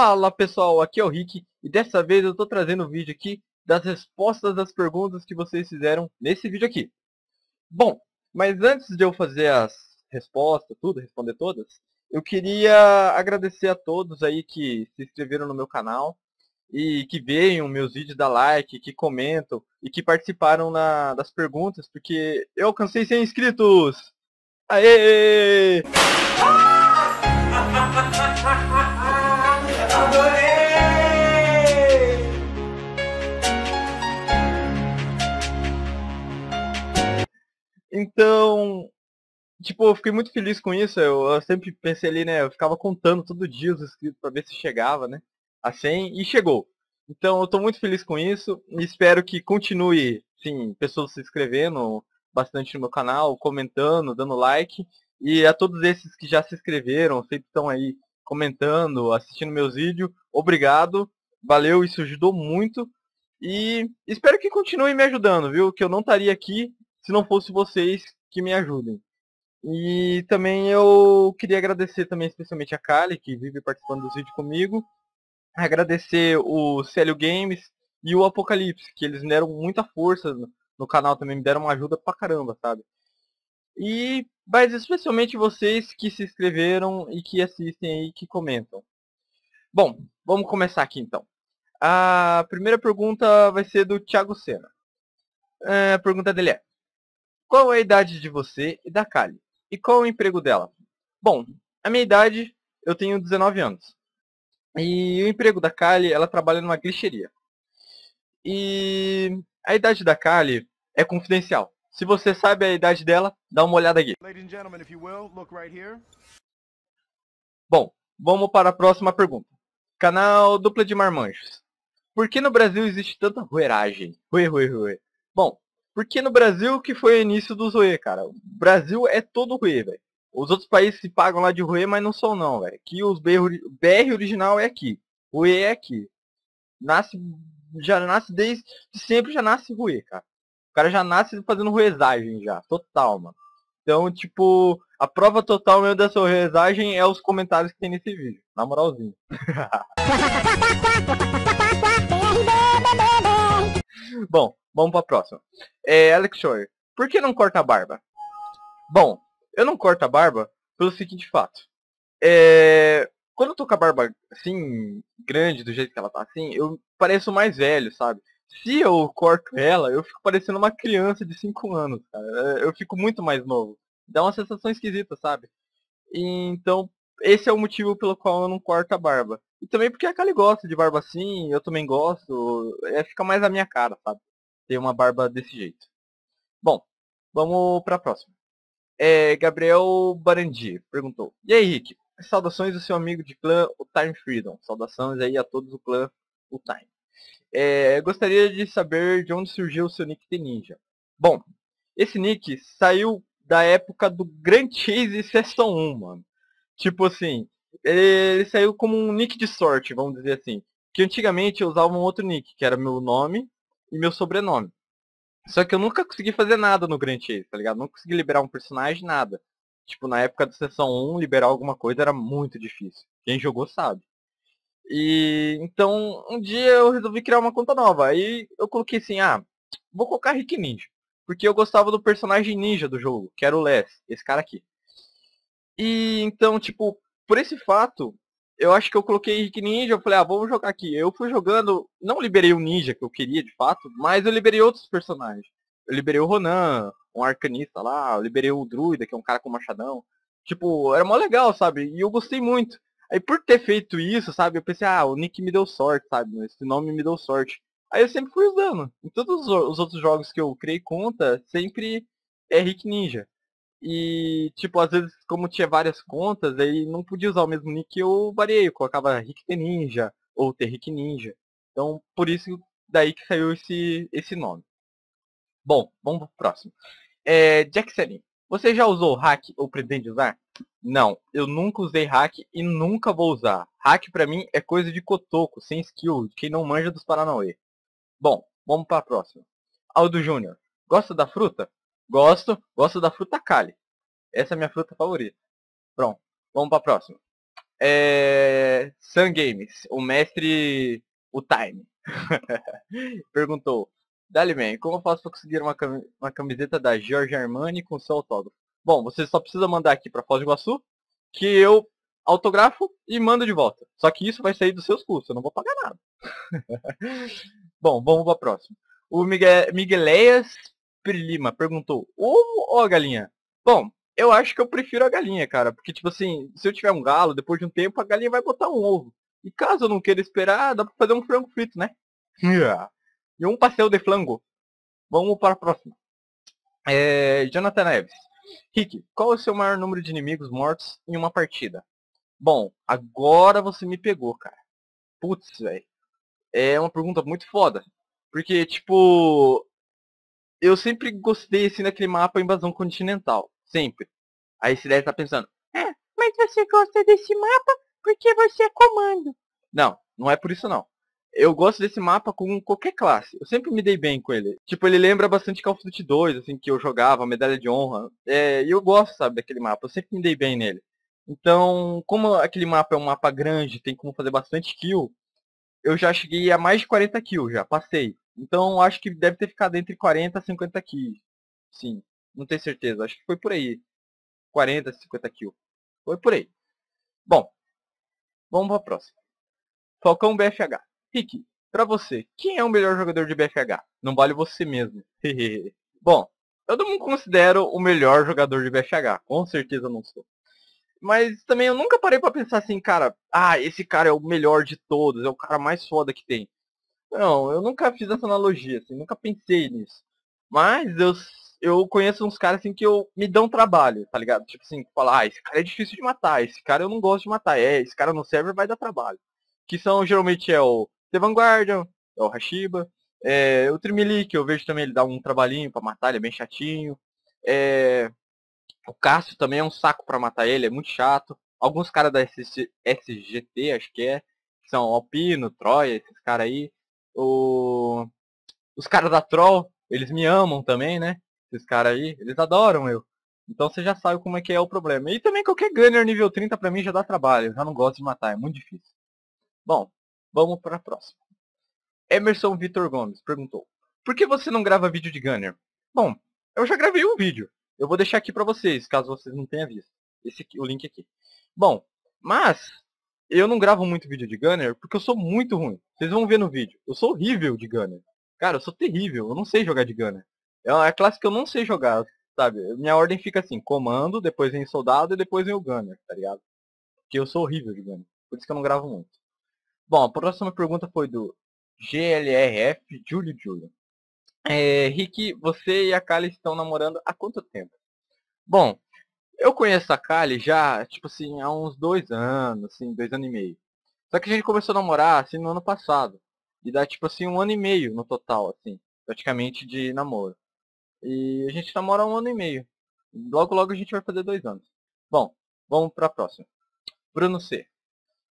Fala pessoal, aqui é o Rick e dessa vez eu estou trazendo um vídeo aqui das respostas das perguntas que vocês fizeram nesse vídeo aqui. Bom, mas antes de eu fazer as respostas, tudo, responder todas, eu queria agradecer a todos aí que se inscreveram no meu canal e que veem meus vídeos, da like, que comentam e que participaram na, das perguntas, porque eu alcancei 100 inscritos! Aê! Então, tipo, eu fiquei muito feliz com isso. Eu, eu, sempre pensei ali, né? Eu ficava contando todo dia os inscritos para ver se chegava, né? A 100 e chegou. Então, eu tô muito feliz com isso e espero que continue, sim, pessoas se inscrevendo bastante no meu canal, comentando, dando like. E a todos esses que já se inscreveram, sempre estão aí comentando, assistindo meus vídeos, obrigado. Valeu, isso ajudou muito. E espero que continue me ajudando, viu? Que eu não estaria aqui se não fosse vocês que me ajudem. E também eu queria agradecer também especialmente a Kali, que vive participando dos vídeos comigo. Agradecer o Célio Games e o Apocalipse, que eles me deram muita força no canal também, me deram uma ajuda pra caramba, sabe? E, mas especialmente vocês que se inscreveram e que assistem aí, que comentam. Bom, vamos começar aqui então. A primeira pergunta vai ser do Thiago Sena. É, a pergunta dele é, qual é a idade de você e da Kali? E qual é o emprego dela? Bom, a minha idade, eu tenho 19 anos. E o emprego da Kali, ela trabalha numa glixeria. E a idade da Kali é confidencial. Se você sabe a idade dela, dá uma olhada aqui. Bom, vamos para a próxima pergunta. Canal Dupla de Marmanjos. Por que no Brasil existe tanta rueragem? Rue, rue, rue. Bom, porque no Brasil que foi o início do Zoe, cara. O Brasil é todo Rue, velho. Os outros países se pagam lá de Rue, mas não são não, velho. Aqui os BR, BR original é aqui. Rue é aqui. Nasce, já nasce desde sempre, já nasce Rue, cara. Cara já nasce fazendo ruezagem já, total, mano. Então, tipo, a prova total mesmo dessa ruezagem é os comentários que tem nesse vídeo. Na moralzinho. Bom, vamos pra próxima. É, Alex Shore, por que não corta a barba? Bom, eu não corto a barba pelo seguinte fato. É, quando eu tô com a barba assim, grande, do jeito que ela tá assim, eu pareço mais velho, sabe? Se eu corto ela, eu fico parecendo uma criança de 5 anos, cara. Eu fico muito mais novo. Dá uma sensação esquisita, sabe? E, então, esse é o motivo pelo qual eu não corto a barba. E também porque a Kali gosta de barba assim, eu também gosto. É, fica mais a minha cara, sabe? Ter uma barba desse jeito. Bom, vamos pra próxima. É, Gabriel Barandi perguntou. E aí, Rick? Saudações do seu amigo de clã, o Time Freedom. Saudações aí a todos do clã, o Time. É, gostaria de saber de onde surgiu o seu nick de ninja. Bom, esse nick saiu da época do Grand Chase Session 1, mano. Tipo assim, ele saiu como um nick de sorte, vamos dizer assim. Que antigamente eu usava um outro nick, que era meu nome e meu sobrenome. Só que eu nunca consegui fazer nada no Grand Chase, tá ligado? Não consegui liberar um personagem, nada. Tipo, na época da sessão 1, liberar alguma coisa era muito difícil. Quem jogou sabe. E então, um dia eu resolvi criar uma conta nova. Aí eu coloquei assim, ah, vou colocar Rick Ninja. Porque eu gostava do personagem ninja do jogo, que era o Les, esse cara aqui. E então, tipo, por esse fato, eu acho que eu coloquei Henrique Ninja, eu falei, ah, vamos jogar aqui. Eu fui jogando, não liberei o ninja que eu queria de fato, mas eu liberei outros personagens. Eu liberei o Ronan, um arcanista lá, eu liberei o Druida, que é um cara com machadão. Tipo, era mó legal, sabe? E eu gostei muito. Aí por ter feito isso, sabe, eu pensei, ah, o Nick me deu sorte, sabe? Esse nome me deu sorte. Aí eu sempre fui usando. Em todos os outros jogos que eu criei conta, sempre é Rick Ninja. E, tipo, às vezes, como tinha várias contas, aí não podia usar o mesmo nick, eu variei, eu colocava Rick the Ninja ou The Rick Ninja. Então, por isso, daí que saiu esse, esse nome. Bom, vamos pro próximo. É, Jack você já usou hack ou pretende usar? Não, eu nunca usei hack e nunca vou usar. Hack pra mim é coisa de cotoco, sem skill, quem não manja dos Paranauê. Bom, vamos pra próxima. Aldo Júnior, gosta da fruta? Gosto, gosto da fruta Cali. Essa é a minha fruta favorita. Pronto, vamos para a próxima. É... Sun Games, o mestre, o Time, perguntou, Dali man, como eu faço para conseguir uma camiseta da George Armani com seu autógrafo? Bom, você só precisa mandar aqui para Foz do Iguaçu, que eu autografo e mando de volta. Só que isso vai sair dos seus custos, eu não vou pagar nada. Bom, vamos para a próxima. O Miguel, Migueleias Lima perguntou, ovo ou a galinha? Bom, eu acho que eu prefiro a galinha, cara. Porque, tipo assim, se eu tiver um galo, depois de um tempo, a galinha vai botar um ovo. E caso eu não queira esperar, dá pra fazer um frango frito, né? e um pastel de flango. Vamos para a próxima. É, Jonathan Neves. Rick, qual é o seu maior número de inimigos mortos em uma partida? Bom, agora você me pegou, cara. Putz, velho. É uma pergunta muito foda. Porque, tipo, eu sempre gostei assim daquele mapa invasão continental. Sempre. Aí você deve estar pensando, é, mas você gosta desse mapa porque você é comando. Não, não é por isso não. Eu gosto desse mapa com qualquer classe. Eu sempre me dei bem com ele. Tipo, ele lembra bastante Call of Duty 2, assim, que eu jogava, Medalha de Honra. É, e eu gosto, sabe, daquele mapa. Eu sempre me dei bem nele. Então, como aquele mapa é um mapa grande, tem como fazer bastante kill, eu já cheguei a mais de 40 kills, já passei. Então, acho que deve ter ficado entre 40 e 50 kills. Sim, não tenho certeza. Acho que foi por aí. 40, 50 kills. Foi por aí. Bom, vamos para a próxima. Falcão BFH. Rick, para você, quem é o melhor jogador de BFH? Não vale você mesmo. Bom, eu não considero o melhor jogador de BFH. Com certeza não sou. Mas também eu nunca parei para pensar assim, cara, ah, esse cara é o melhor de todos, é o cara mais foda que tem. Não, eu nunca fiz essa analogia, assim, nunca pensei nisso. Mas eu, eu conheço uns caras assim que eu me dão trabalho, tá ligado? Tipo assim, falar, ah, esse cara é difícil de matar, esse cara eu não gosto de matar, é, esse cara no server vai dar trabalho. Que são geralmente é o The Vanguardian, é o Hashiba, é, o Trimili, que eu vejo também ele dá um trabalhinho para matar, ele é bem chatinho. É, o Cássio também é um saco para matar ele, é muito chato. Alguns caras da SGT, acho que é, são Alpino, Troia, esses caras aí. O... Os caras da Troll, eles me amam também, né? Esses caras aí, eles adoram eu. Então você já sabe como é que é o problema. E também qualquer gunner nível 30 pra mim já dá trabalho. Eu já não gosto de matar, é muito difícil. Bom, vamos para a próxima. Emerson Vitor Gomes perguntou. Por que você não grava vídeo de gunner? Bom, eu já gravei um vídeo. Eu vou deixar aqui para vocês, caso vocês não tenham visto. Esse aqui, o link aqui. Bom, mas eu não gravo muito vídeo de Gunner porque eu sou muito ruim. Vocês vão ver no vídeo. Eu sou horrível de Gunner. Cara, eu sou terrível. Eu não sei jogar de Gunner. É a classe que eu não sei jogar, sabe? Minha ordem fica assim, comando, depois vem soldado e depois vem o Gunner, tá ligado? Porque eu sou horrível de Gunner. Por isso que eu não gravo muito. Bom, a próxima pergunta foi do GLRF Júlio Júlio. É, Rick, você e a Kali estão namorando há quanto tempo? Bom, eu conheço a Kali já, tipo assim, há uns dois anos, assim, dois anos e meio. Só que a gente começou a namorar, assim, no ano passado. E dá, tipo assim, um ano e meio no total, assim, praticamente de namoro. E a gente namora um ano e meio. Logo, logo a gente vai fazer dois anos. Bom, vamos pra próxima. Bruno C.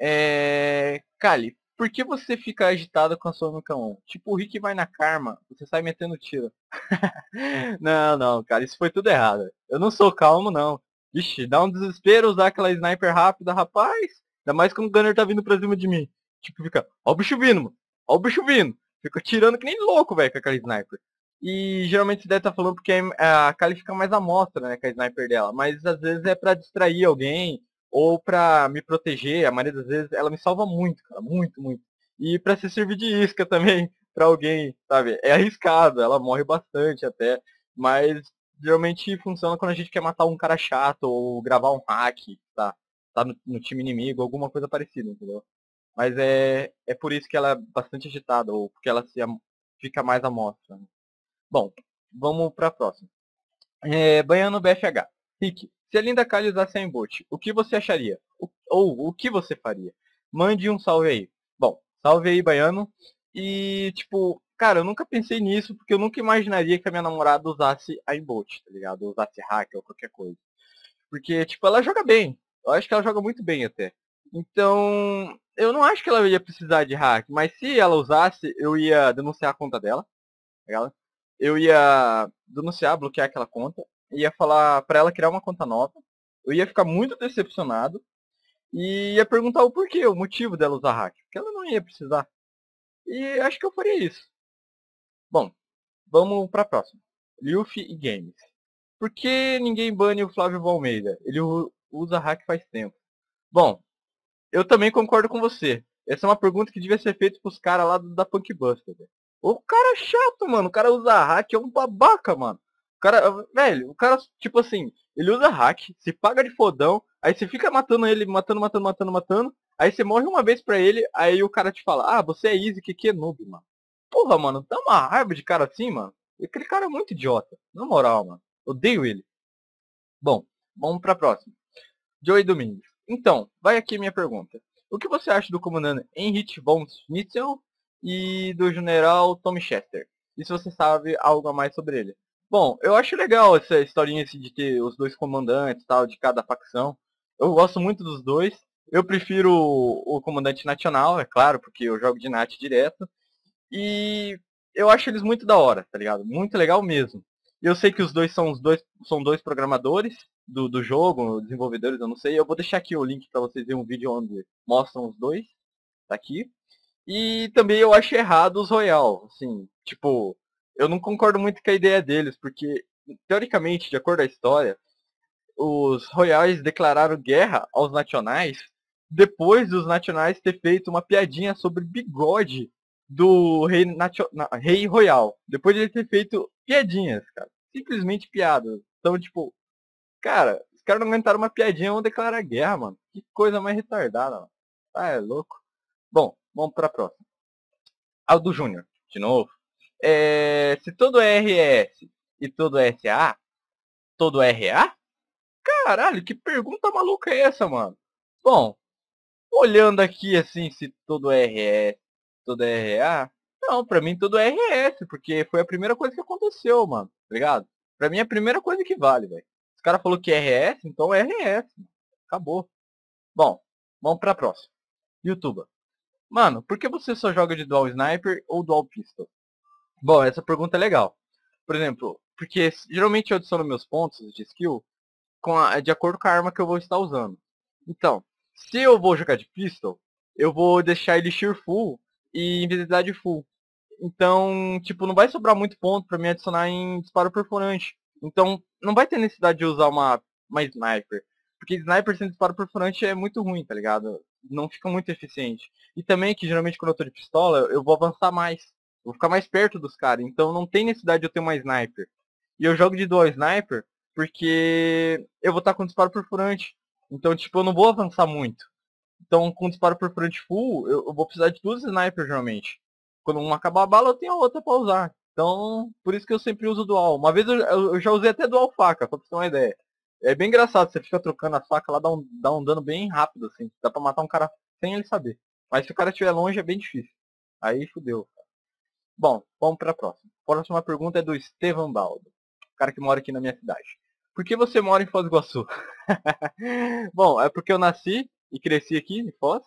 É... Kali, por que você fica agitado com a sua nuca 1? Tipo, o Rick vai na karma, você sai metendo tiro. não, não, cara, isso foi tudo errado. Eu não sou calmo, não. Vixe, dá um desespero usar aquela sniper rápida, rapaz. Ainda mais quando o Gunner tá vindo pra cima de mim. Tipo, fica, ó o bicho vindo, mano. Ó o bicho vindo. Fica tirando que nem louco, velho, com aquela sniper. E geralmente você deve estar tá falando porque a Kali fica mais à mostra, né, com a sniper dela. Mas às vezes é pra distrair alguém ou pra me proteger. A maioria das vezes ela me salva muito, cara. Muito, muito. E pra se servir de isca também pra alguém, sabe? É arriscado, ela morre bastante até. Mas geralmente funciona quando a gente quer matar um cara chato ou gravar um hack, tá? Tá no, no time inimigo, alguma coisa parecida, entendeu? Mas é, é por isso que ela é bastante agitada, ou porque ela se, fica mais à mostra. Né? Bom, vamos pra próxima. É, Baiano BFH. Rick, se a Linda Kali usasse a embot, o que você acharia? O, ou o que você faria? Mande um salve aí. Bom, salve aí, Baiano. E, tipo, Cara, eu nunca pensei nisso, porque eu nunca imaginaria que a minha namorada usasse a aimbot, tá ligado? usasse hack ou qualquer coisa. Porque, tipo, ela joga bem. Eu acho que ela joga muito bem até. Então, eu não acho que ela ia precisar de hack, mas se ela usasse, eu ia denunciar a conta dela. Tá? Eu ia denunciar, bloquear aquela conta. Ia falar pra ela criar uma conta nova. Eu ia ficar muito decepcionado. E ia perguntar o porquê, o motivo dela usar hack. Porque ela não ia precisar. E acho que eu faria isso. Bom, vamos pra próxima. Luffy e Games. Por que ninguém bane o Flávio Valmeida? Ele usa hack faz tempo. Bom, eu também concordo com você. Essa é uma pergunta que devia ser feita pros caras lá da Punkbuster. O cara é chato, mano. O cara usa hack, é um babaca, mano. O cara, velho, o cara, tipo assim, ele usa hack, se paga de fodão, aí você fica matando ele, matando, matando, matando, matando, aí você morre uma vez pra ele, aí o cara te fala, ah, você é easy, que que é noob, mano. Porra, mano, dá uma raiva de cara assim, mano. Aquele cara é muito idiota. Na moral, mano. Odeio ele. Bom, vamos pra próxima. Joey Domingues. Então, vai aqui minha pergunta. O que você acha do comandante Henrich von Schnitzel e do general Tommy Chester? E se você sabe algo a mais sobre ele? Bom, eu acho legal essa historinha assim, de ter os dois comandantes tal, de cada facção. Eu gosto muito dos dois. Eu prefiro o, o comandante nacional, é claro, porque eu jogo de Nat direto. E eu acho eles muito da hora, tá ligado? Muito legal mesmo. Eu sei que os dois são os dois são dois programadores do, do jogo, desenvolvedores, eu não sei. Eu vou deixar aqui o link para vocês verem um vídeo onde mostram os dois. Tá aqui. E também eu acho errado os Royal, assim, tipo, eu não concordo muito com a ideia deles, porque teoricamente, de acordo com a história, os Royais declararam guerra aos nacionais depois dos nacionais ter feito uma piadinha sobre bigode do rei, rei royal. Depois de ele ter feito piadinhas, cara. Simplesmente piadas. Então, tipo, cara, os caras não aguentaram uma piadinha vão declarar guerra, mano. Que coisa mais retardada, mano. Ah, é louco. Bom, vamos pra próxima. Aldo Júnior, de novo. É, se todo é RS e todo é SA, todo é RA? Caralho, que pergunta maluca é essa, mano? Bom, olhando aqui assim, se todo é RS, todo é RA, não, pra mim tudo é RS, porque foi a primeira coisa que aconteceu, mano, tá ligado? Pra mim é a primeira coisa que vale, velho. Os cara falou que é RS, então é RS. Acabou. Bom, vamos pra próxima. YouTube. Mano, por que você só joga de Dual Sniper ou Dual Pistol? Bom, essa pergunta é legal. Por exemplo, porque geralmente eu adiciono meus pontos de skill a, de acordo com a arma que eu vou estar usando. Então, se eu vou jogar de pistol, eu vou deixar ele full e invisibilidade full. Então, tipo, não vai sobrar muito ponto para me adicionar em disparo perfurante. Então, não vai ter necessidade de usar uma, uma sniper. Porque sniper sem disparo perfurante é muito ruim, tá ligado? Não fica muito eficiente. E também que geralmente quando eu tô de pistola, eu vou avançar mais. Vou ficar mais perto dos caras. Então não tem necessidade de eu ter uma sniper. E eu jogo de dual sniper porque eu vou estar com disparo perfurante. Então, tipo, eu não vou avançar muito. Então, com disparo perfurante full, eu, eu vou precisar de duas snipers geralmente. Quando uma acabar a bala, eu tenho a outra pra usar. Então, por isso que eu sempre uso dual. Uma vez eu, eu já usei até dual faca, pra você ter uma ideia. É bem engraçado, você fica trocando a faca lá, dá um, dá um dano bem rápido, assim. Dá pra matar um cara sem ele saber. Mas se o cara estiver longe, é bem difícil. Aí fudeu. Bom, vamos próxima. A próxima pergunta é do Estevam Baldo. Cara que mora aqui na minha cidade. Por que você mora em Foz do Iguaçu? Bom, é porque eu nasci e cresci aqui em Foz.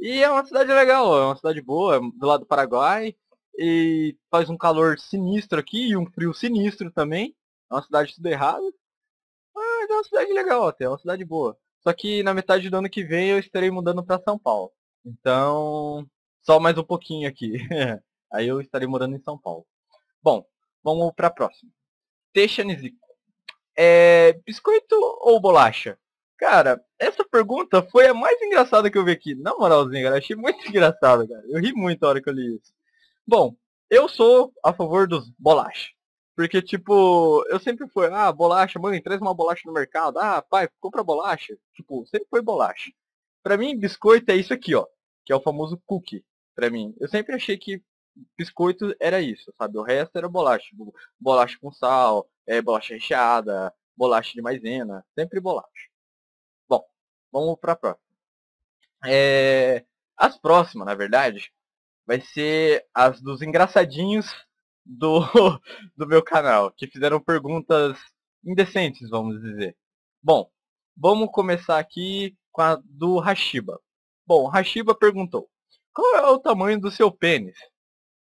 E é uma cidade legal, é uma cidade boa, do lado do Paraguai. E faz um calor sinistro aqui e um frio sinistro também. É uma cidade tudo errado. Mas é uma cidade legal até, é uma cidade boa. Só que na metade do ano que vem eu estarei mudando para São Paulo. Então, só mais um pouquinho aqui. Aí eu estarei morando em São Paulo. Bom, vamos para a próxima. Texanizico. É, biscoito ou bolacha? Cara, essa pergunta foi a mais engraçada que eu vi aqui. Na moralzinha, cara, achei muito engraçado, cara. Eu ri muito a hora que eu li isso. Bom, eu sou a favor dos bolacha. Porque, tipo, eu sempre fui, ah, bolacha, mãe, traz uma bolacha no mercado. Ah, pai, compra bolacha. Tipo, sempre foi bolacha. Pra mim, biscoito é isso aqui, ó. Que é o famoso cookie, pra mim. Eu sempre achei que biscoito era isso, sabe? O resto era bolacha. Tipo, bolacha com sal, é, bolacha recheada, bolacha de maisena. Sempre bolacha. Vamos para próxima. É, as próximas, na verdade, vai ser as dos engraçadinhos do, do meu canal, que fizeram perguntas indecentes, vamos dizer. Bom, vamos começar aqui com a do Hashiba. Bom, Hashiba perguntou, qual é o tamanho do seu pênis?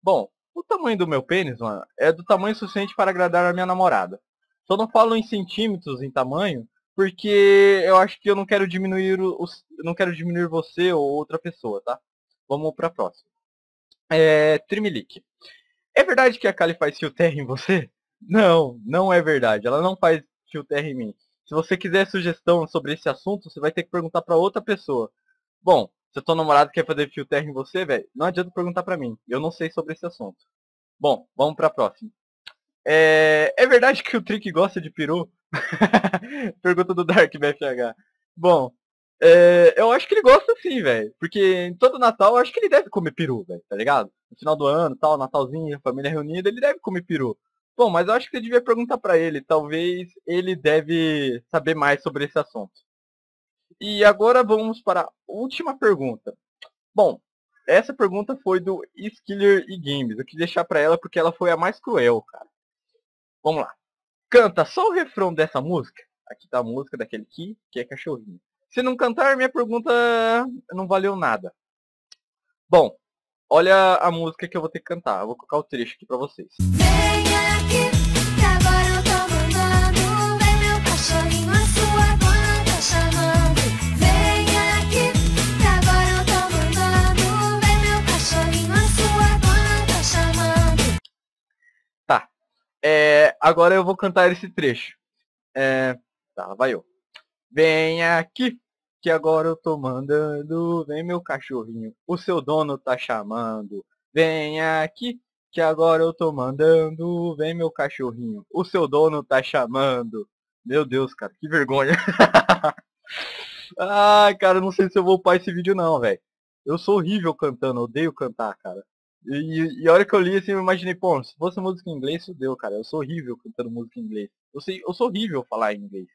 Bom, o tamanho do meu pênis, mano, é do tamanho suficiente para agradar a minha namorada. Só não falo em centímetros em tamanho, porque eu acho que eu não quero diminuir os, não quero diminuir você ou outra pessoa, tá? Vamos pra próxima. É, Trimilique. É verdade que a Kali faz fio terra em você? Não, não é verdade. Ela não faz fio terra em mim. Se você quiser sugestão sobre esse assunto, você vai ter que perguntar para outra pessoa. Bom, se a tua namorada quer fazer fio terra em você, velho, não adianta perguntar para mim. Eu não sei sobre esse assunto. Bom, vamos para a próxima. É, é verdade que o Trick gosta de peru? Pergunta do Dark BFH. Bom, é, eu acho que ele gosta sim, velho. Porque em todo Natal eu acho que ele deve comer peru, velho, tá ligado? No final do ano, tal, Natalzinho, família reunida, ele deve comer peru. Bom, mas eu acho que você devia perguntar para ele. Talvez ele deve saber mais sobre esse assunto. E agora vamos para a última pergunta. Bom, essa pergunta foi do Skiller e Games. Eu quis deixar para ela porque ela foi a mais cruel, cara. Vamos lá. Canta só o refrão dessa música. Aqui tá a música daquele que, que é cachorrinho. Se não cantar, minha pergunta não valeu nada. Bom, olha a música que eu vou ter que cantar. Eu vou colocar o trecho aqui pra vocês. Vem agora eu vou cantar esse trecho. É, tá, vai eu. Vem aqui, que agora eu tô mandando. Vem meu cachorrinho, o seu dono tá chamando. Vem aqui, que agora eu tô mandando. Vem meu cachorrinho, o seu dono tá chamando. Meu Deus, cara, que vergonha. Ai, cara, não sei se eu vou upar esse vídeo não, velho. Eu sou horrível cantando, odeio cantar, cara. E, e, a hora que eu li assim, eu imaginei, pô, se fosse música em inglês, deu, cara. Eu sou horrível cantando música em inglês. Eu, sei, eu sou horrível falar em inglês.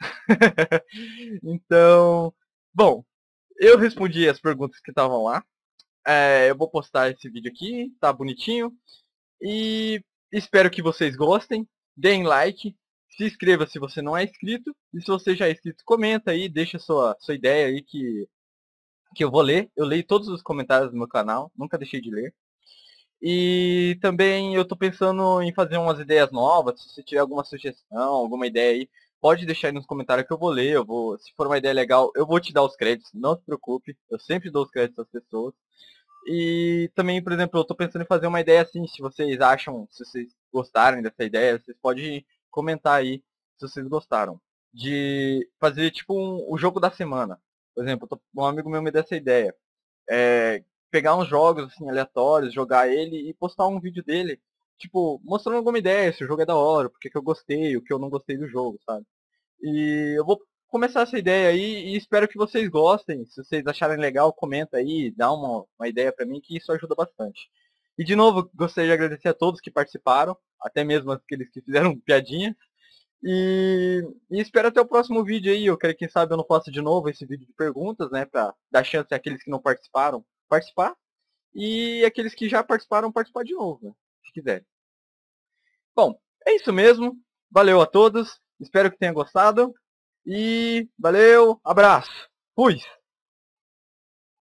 então, bom, eu respondi as perguntas que estavam lá. É, eu vou postar esse vídeo aqui, tá bonitinho. E espero que vocês gostem. Deem like. Se inscreva se você não é inscrito. E se você já é inscrito, comenta aí, deixa sua, sua ideia aí que, que eu vou ler. Eu leio todos os comentários do meu canal, nunca deixei de ler. E também eu tô pensando em fazer umas ideias novas, se você tiver alguma sugestão, alguma ideia aí, pode deixar aí nos comentários que eu vou ler, eu vou, se for uma ideia legal, eu vou te dar os créditos, não se preocupe, eu sempre dou os créditos às pessoas. E também, por exemplo, eu tô pensando em fazer uma ideia assim, se vocês acham, se vocês gostarem dessa ideia, vocês podem comentar aí se vocês gostaram. De fazer tipo um, o jogo da semana. Por exemplo, um amigo meu me deu essa ideia. É, pegar uns jogos assim aleatórios, jogar ele e postar um vídeo dele tipo, mostrando alguma ideia, se o jogo é da hora, porque que eu gostei, o que eu não gostei do jogo, sabe? E eu vou começar essa ideia aí e espero que vocês gostem. Se vocês acharem legal, comenta aí, dá uma, uma ideia para mim que isso ajuda bastante. E de novo, gostaria de agradecer a todos que participaram, até mesmo aqueles que fizeram piadinha. E, e, espero até o próximo vídeo aí. Eu quero, quem sabe, eu não faça de novo esse vídeo de perguntas, né? Pra dar chance àqueles que não participaram participar. E aqueles que já participaram, participar de novo, né? Se quiserem. Bom, é isso mesmo. Valeu a todos. Espero que tenham gostado. E valeu, abraço. Fui.